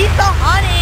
Eat the honey!